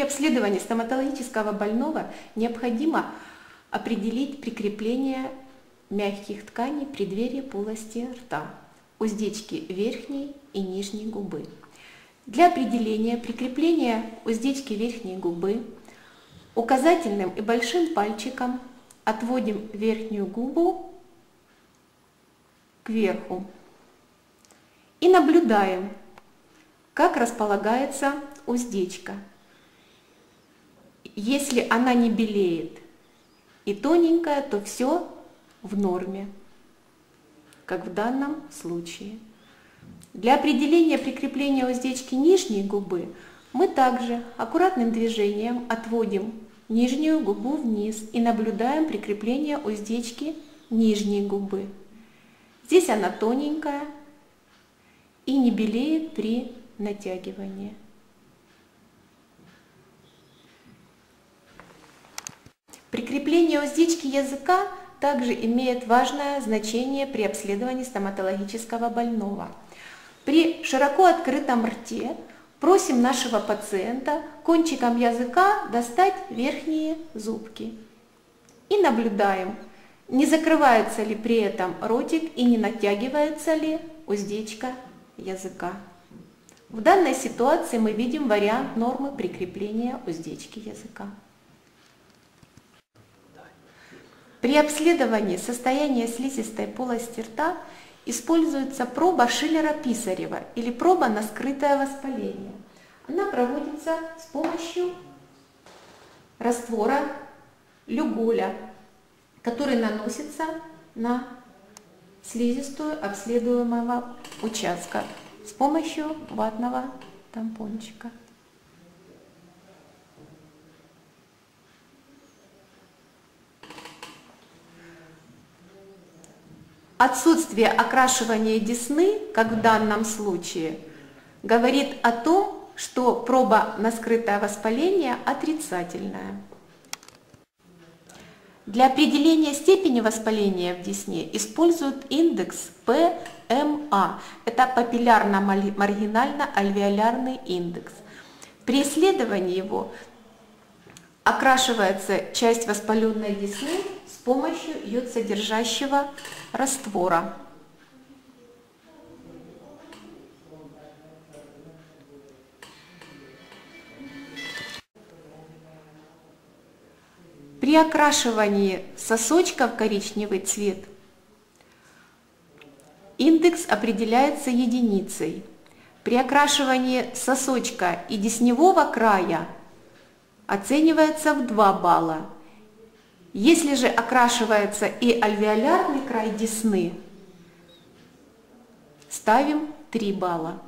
При обследовании стоматологического больного необходимо определить прикрепление мягких тканей преддверия полости рта, уздечки верхней и нижней губы. Для определения прикрепления уздечки верхней губы указательным и большим пальчиком отводим верхнюю губу кверху и наблюдаем, как располагается уздечка. Если она не белеет и тоненькая, то все в норме, как в данном случае. Для определения прикрепления уздечки нижней губы мы также аккуратным движением отводим нижнюю губу вниз и наблюдаем прикрепление уздечки нижней губы. Здесь она тоненькая и не белеет при натягивании. Прикрепление уздечки языка также имеет важное значение при обследовании стоматологического больного. При широко открытом рте просим нашего пациента кончиком языка достать верхние зубки. И наблюдаем, не закрывается ли при этом ротик и не натягивается ли уздечка языка. В данной ситуации мы видим вариант нормы прикрепления уздечки языка. При обследовании состояния слизистой полости рта используется проба Шиллера-Писарева или проба на скрытое воспаление. Она проводится с помощью раствора люголя, который наносится на слизистую обследуемого участка с помощью ватного тампончика. Отсутствие окрашивания десны, как в данном случае, говорит о том, что проба на скрытое воспаление отрицательная. Для определения степени воспаления в десне используют индекс ПМА. Это папиллярно-маргинально-альвеолярный индекс. При исследовании его окрашивается часть воспаленной десны помощью йод-содержащего раствора. При окрашивании сосочка в коричневый цвет индекс определяется единицей. При окрашивании сосочка и десневого края оценивается в 2 балла. Если же окрашивается и альвеолярный край десны, ставим 3 балла.